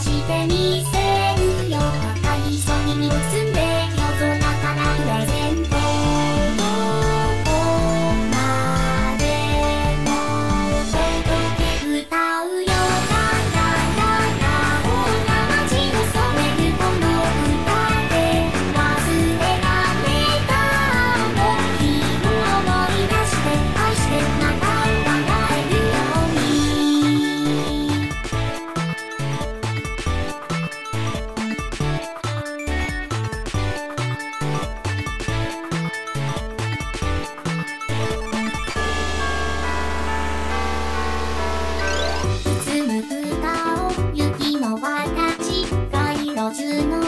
出してみせるよ。赤いに夏の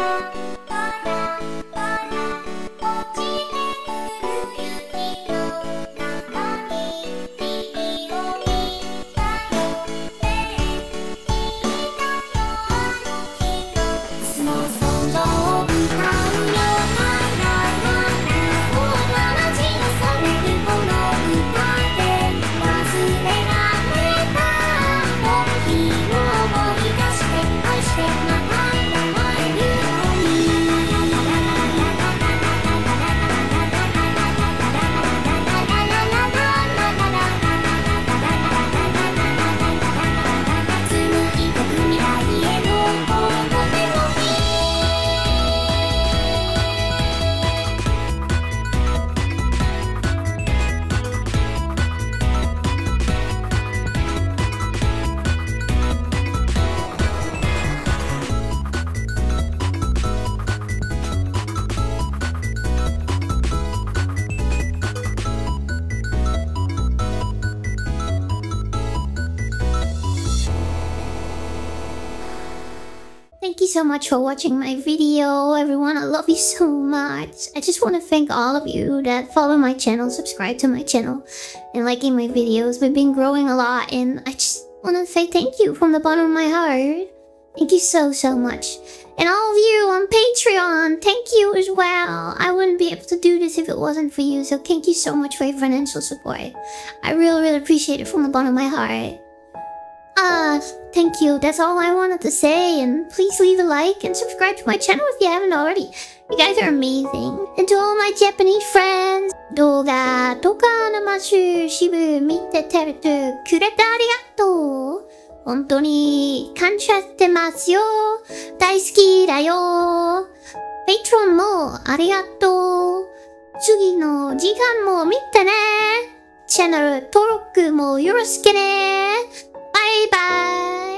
Música Thank you so much for watching my video, everyone. I love you so much. I just want to thank all of you that follow my channel, subscribe to my channel, and liking my videos. We've been growing a lot, and I just want to say thank you from the bottom of my heart. Thank you so, so much. And all of you on Patreon, thank you as well. I wouldn't be able to do this if it wasn't for you, so thank you so much for your financial support. I really, really appreciate it from the bottom of my heart. Ah, thank you. That's all I wanted to say. And please leave a like and subscribe to my channel if you haven't already. You guys are amazing. And to all my Japanese friends, 動画とか生収支部見ててるくれてありがとう。本当に感謝してますよ。大好きだよ。ペイトロンもありがとう。次の時間も見てね。チャンネル登録もよろしくね。拜イ。